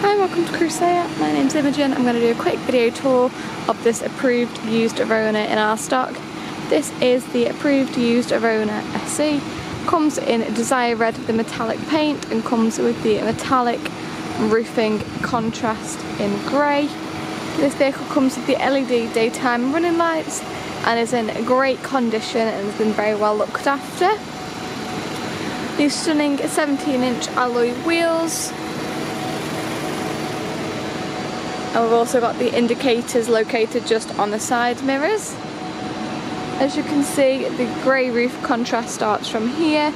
Hi, welcome to Crewe SEAT. My name's Imogen. I'm going to do a quick video tour of this approved used Arona in our stock. This is the approved used Arona SE. Comes in Desire Red the metallic paint and comes with the metallic roofing contrast in grey. This vehicle comes with the LED daytime running lights and is in great condition and has been very well looked after. These stunning 17 inch alloy wheels and we've also got the indicators located just on the side mirrors. As you can see the grey roof contrast starts from here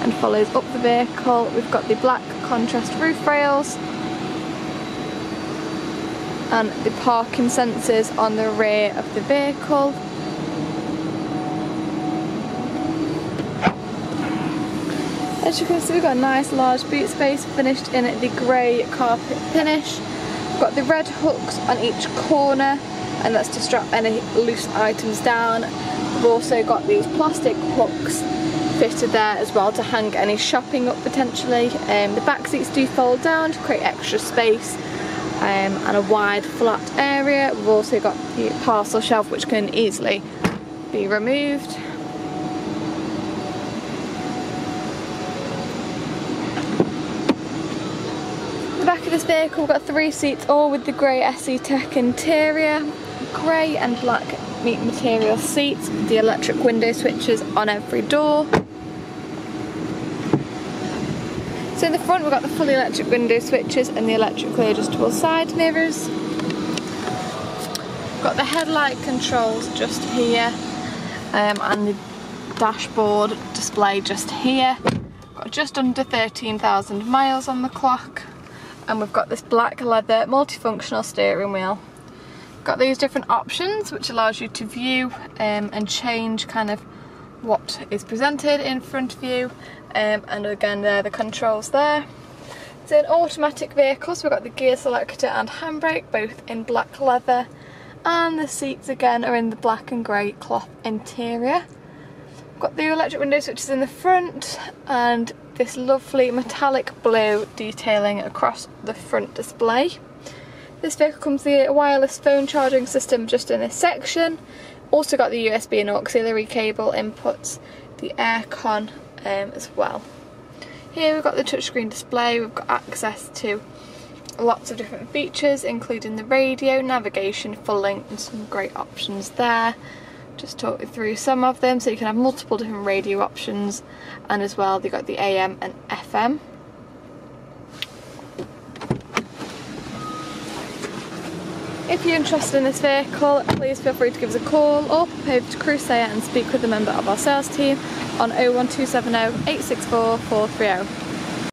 and follows up the vehicle. We've got the black contrast roof rails and the parking sensors on the rear of the vehicle. As you can see we've got a nice large boot space finished in the grey carpet finish. We've got the red hooks on each corner and that's to strap any loose items down. We've also got these plastic hooks fitted there as well to hang any shopping up potentially. Um, the back seats do fold down to create extra space um, and a wide flat area. We've also got the parcel shelf which can easily be removed. This vehicle we've got three seats all with the grey SE Tech interior, grey and black meat material seats, the electric window switches on every door. So in the front we've got the fully electric window switches and the electrically adjustable side mirrors. We've got the headlight controls just here um, and the dashboard display just here. Got just under 13,000 miles on the clock and we've got this black leather multifunctional steering wheel. Got these different options which allows you to view um, and change kind of what is presented in front of you um, and again there the controls there. It's an automatic vehicle so we've got the gear selector and handbrake both in black leather and the seats again are in the black and grey cloth interior. Got the electric window switches in the front and this lovely metallic blue detailing across the front display. This vehicle comes with a wireless phone charging system just in this section. Also got the USB and auxiliary cable inputs, the aircon um, as well. Here we've got the touchscreen display, we've got access to lots of different features including the radio, navigation, full link and some great options there just talk through some of them so you can have multiple different radio options and as well they've got the AM and FM. If you're interested in this vehicle, please feel free to give us a call or pop over to Crewe SEAT and speak with a member of our sales team on 01270 864 430.